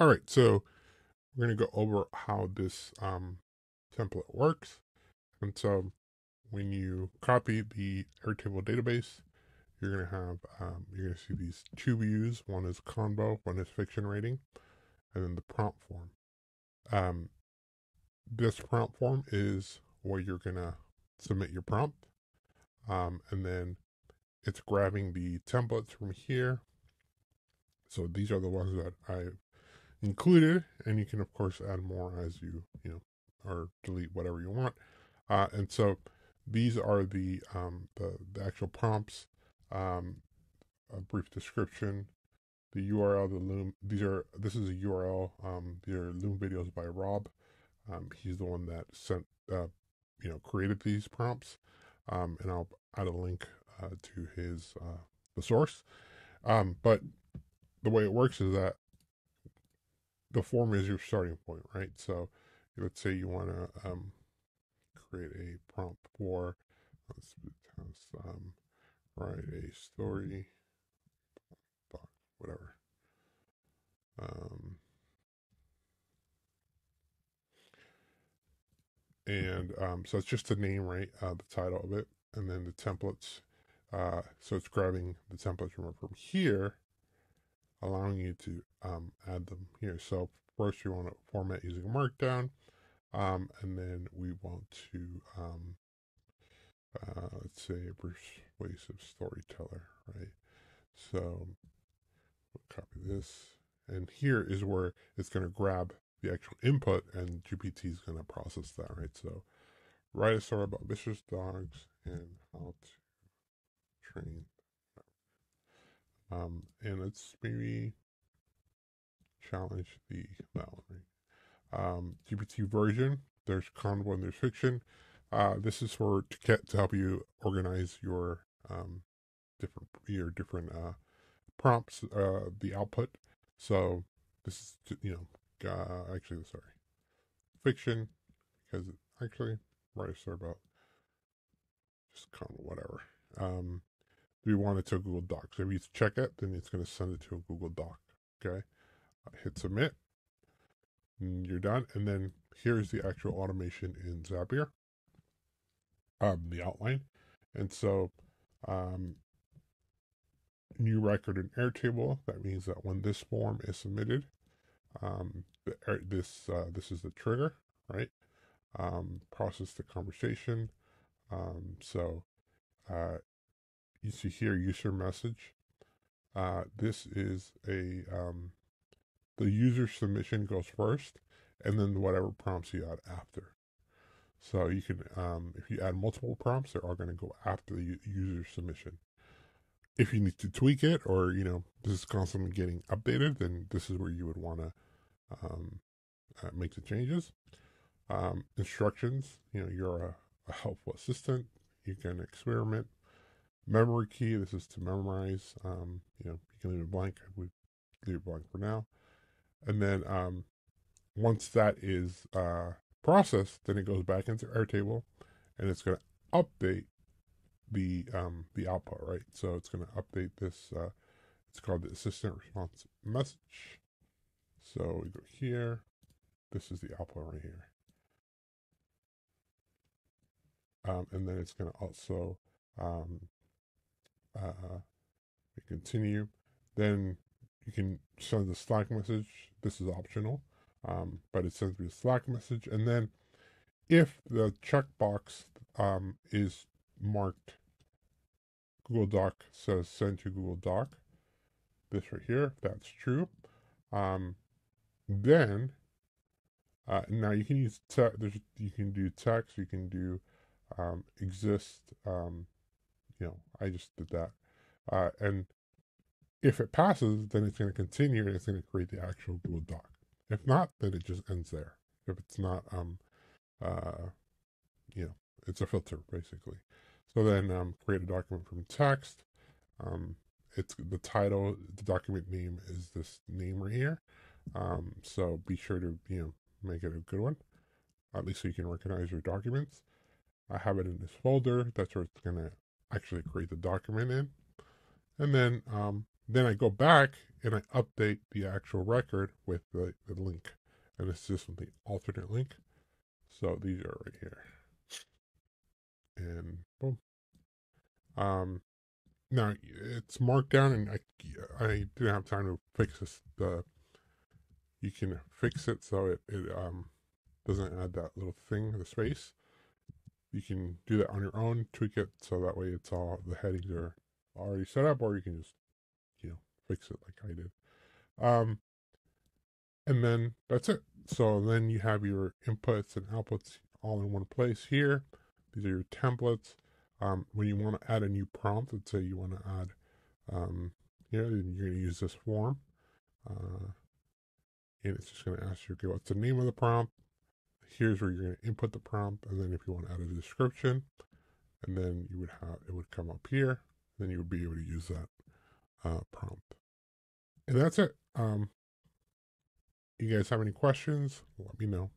All right, so we're going to go over how this um, template works. And so when you copy the Airtable database, you're going to have, um, you're going to see these two views. One is convo, one is fiction rating, and then the prompt form. Um, this prompt form is where you're going to submit your prompt. Um, and then it's grabbing the templates from here. So these are the ones that I've included, and you can of course add more as you you know or delete whatever you want. Uh, and so these are the um, the, the actual prompts, um, a brief description, the URL, the Loom. These are this is a URL. Um, these are Loom videos by Rob. Um, he's the one that sent uh, you know created these prompts, um, and I'll add a link uh, to his uh, the source. Um, but the way it works is that the form is your starting point, right? So let's say you want to um, create a prompt for let's um, write a story, whatever. Um, and um, so it's just the name, right? Uh, the title of it, and then the templates. Uh, so it's grabbing the templates from here allowing you to um, add them here. So first you want to format using Markdown, um, and then we want to, um, uh, let's say, a persuasive storyteller, right? So we'll copy this, and here is where it's going to grab the actual input, and GPT is going to process that, right? So write a story about vicious dogs and how to train um, and let's maybe challenge the that. Um, GPT version. There's convo and there's fiction. Uh, this is for to get to help you organize your um, different your different uh, prompts, uh, the output. So this is you know uh, actually sorry fiction because actually a story about just of whatever. Um, we want it to a Google Doc. So if you check it, then it's going to send it to a Google Doc. Okay. Uh, hit submit. You're done. And then here's the actual automation in Zapier. Um, the outline. And so, um, new record in Airtable. That means that when this form is submitted, um, the, this uh, this is the trigger, right? Um, process the conversation. Um, so uh, you see here user message. Uh, this is a um, the user submission goes first, and then whatever prompts you add after. So you can, um, if you add multiple prompts, they're all going to go after the user submission. If you need to tweak it, or you know this is constantly getting updated, then this is where you would want to um, uh, make the changes. Um, instructions, you know, you're a, a helpful assistant. You can experiment memory key. This is to memorize. Um, you know, you can leave it blank. We leave it blank for now. And then um, once that is uh, processed, then it goes back into Airtable, and it's going to update the um, the output, right? So it's going to update this. Uh, it's called the assistant response message. So we go here. This is the output right here. Um, and then it's going to also um, uh, continue. Then you can send a Slack message. This is optional, um, but it sends me a Slack message. And then if the checkbox um, is marked Google Doc says send to Google Doc, this right here, that's true. Um, then uh, now you can use te- there's you can do text, you can do um, exist um, you know, I just did that. Uh, and if it passes, then it's going to continue and it's going to create the actual Google Doc. If not, then it just ends there. If it's not, um, uh, you know, it's a filter basically. So then um, create a document from text. Um, it's the title, the document name is this name right here. Um, so be sure to, you know, make it a good one, at least so you can recognize your documents. I have it in this folder. That's where it's going to actually create the document in. And then um, then I go back and I update the actual record with the, the link. And it's just the alternate link. So these are right here. And boom. Um, now it's Markdown and I, I didn't have time to fix this. The, you can fix it so it, it um, doesn't add that little thing, the space. You can do that on your own, tweak it so that way it's all, the headings are already set up, or you can just, you know, fix it like I did. Um, and then that's it. So then you have your inputs and outputs all in one place here. These are your templates. Um, when you want to add a new prompt, let's say you want to add um, here, then you're going to use this form. Uh, and it's just going to ask you, okay, what's the name of the prompt? Here's where you're going to input the prompt. And then if you want to add a description, and then you would have, it would come up here. Then you would be able to use that uh, prompt. And that's it. Um, you guys have any questions? Let me know.